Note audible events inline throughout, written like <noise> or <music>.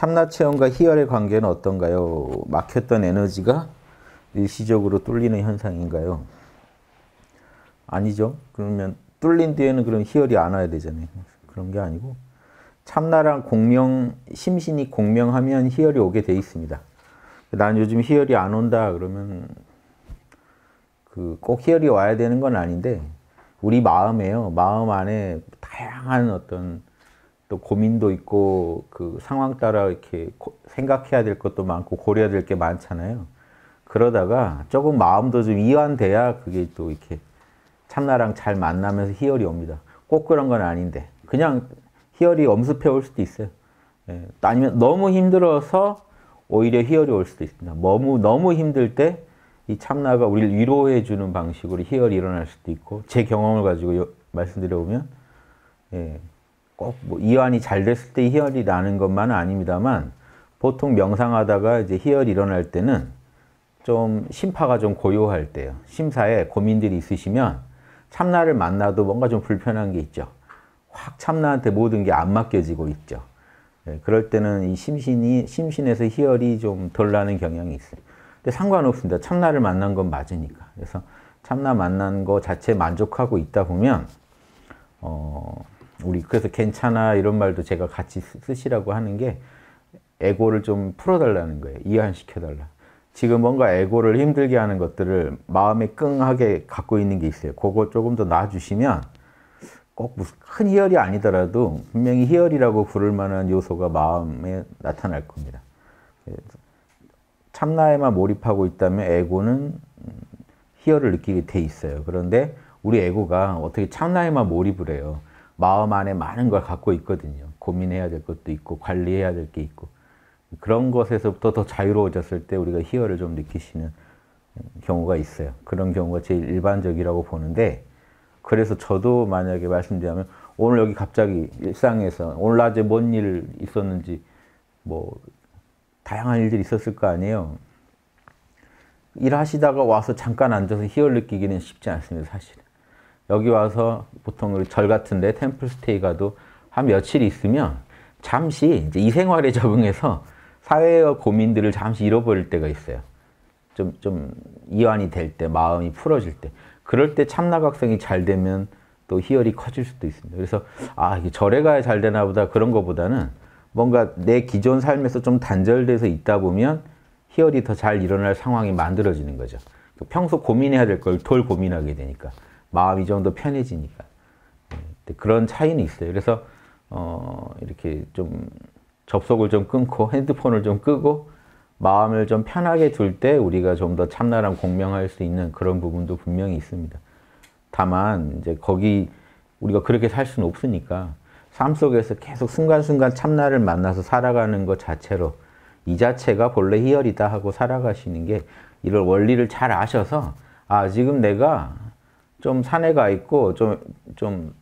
참나 체험과 희열의 관계는 어떤가요? 막혔던 에너지가 일시적으로 뚫리는 현상인가요? 아니죠. 그러면 뚫린 뒤에는 그럼 희열이 안 와야 되잖아요. 그런 게 아니고 참나랑 공명, 심신이 공명하면 희열이 오게 돼 있습니다. 난 요즘 희열이 안 온다 그러면 그 꼭 희열이 와야 되는 건 아닌데 우리 마음에요. 마음 안에 다양한 어떤 또 고민도 있고 그 상황 따라 이렇게 생각해야 될 것도 많고 고려해야 될 게 많잖아요. 그러다가 조금 마음도 좀 이완돼야 그게 또 이렇게 참나랑 잘 만나면서 희열이 옵니다. 꼭 그런 건 아닌데 그냥 희열이 엄습해 올 수도 있어요. 예. 아니면 너무 힘들어서 오히려 희열이 올 수도 있습니다. 너무 너무 힘들 때 이 참나가 우리를 위로해 주는 방식으로 희열이 일어날 수도 있고 제 경험을 가지고 말씀드려 보면 예. 꼭 뭐 이완이 잘 됐을 때 희열이 나는 것만은 아닙니다만 보통 명상하다가 이제 희열이 일어날 때는 좀 심파가 좀 고요할 때요. 심사에 고민들이 있으시면 참나를 만나도 뭔가 좀 불편한 게 있죠. 확 참나한테 모든 게 안 맡겨지고 있죠. 네, 그럴 때는 이 심신이 심신에서 희열이 좀 덜 나는 경향이 있어요. 근데 상관없습니다. 참나를 만난 건 맞으니까. 그래서 참나 만난 거 자체 만족하고 있다 보면 어 우리 그래서 괜찮아 이런 말도 제가 같이 쓰시라고 하는 게 에고를 좀 풀어달라는 거예요. 이완시켜달라. 지금 뭔가 에고를 힘들게 하는 것들을 마음에 끙하게 갖고 있는 게 있어요. 그거 조금 더 놔주시면 꼭 무슨 큰 희열이 아니더라도 분명히 희열이라고 부를 만한 요소가 마음에 나타날 겁니다. 참나에만 몰입하고 있다면 에고는 희열을 느끼게 돼 있어요. 그런데 우리 에고가 어떻게 참나에만 몰입을 해요. 마음 안에 많은 걸 갖고 있거든요. 고민해야 될 것도 있고 관리해야 될 게 있고 그런 것에서부터 더 자유로워졌을 때 우리가 희열을 좀 느끼시는 경우가 있어요. 그런 경우가 제일 일반적이라고 보는데 그래서 저도 만약에 말씀드리면 오늘 여기 갑자기 일상에서 오늘 낮에 뭔 일 있었는지 뭐 다양한 일들이 있었을 거 아니에요. 일하시다가 와서 잠깐 앉아서 희열 느끼기는 쉽지 않습니다, 사실은. 여기 와서 보통 절 같은데 템플스테이 가도 한 며칠 있으면 잠시 이제 이 생활에 <laughs> 적응해서 사회의 고민들을 잠시 잃어버릴 때가 있어요. 좀, 좀 이완이 될 때, 마음이 풀어질 때. 그럴 때 참나각성이 잘 되면 또 희열이 커질 수도 있습니다. 그래서 아, 이게 절에 가야 잘 되나 보다 그런 것보다는 뭔가 내 기존 삶에서 좀 단절돼서 있다 보면 희열이 더 잘 일어날 상황이 만들어지는 거죠. 평소 고민해야 될걸덜 고민하게 되니까. 마음이 좀 더 편해지니까. 네, 그런 차이는 있어요. 그래서 어, 이렇게 좀 접속을 좀 끊고 핸드폰을 좀 끄고 마음을 좀 편하게 둘 때 우리가 좀 더 참나랑 공명할 수 있는 그런 부분도 분명히 있습니다. 다만 이제 거기 우리가 그렇게 살 수는 없으니까 삶 속에서 계속 순간순간 참나를 만나서 살아가는 것 자체로 이 자체가 본래 희열이다 하고 살아가시는 게 이런 원리를 잘 아셔서 아 지금 내가 좀 산에 가 있고 좀, 좀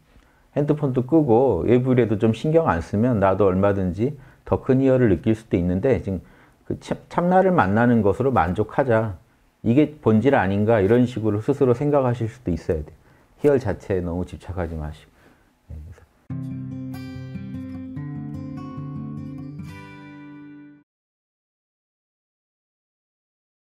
핸드폰도 끄고 외부에도 좀 신경 안 쓰면 나도 얼마든지 더 큰 희열을 느낄 수도 있는데 지금 그 참나를 만나는 것으로 만족하자. 이게 본질 아닌가 이런 식으로 스스로 생각하실 수도 있어야 돼. 희열 자체에 너무 집착하지 마시고.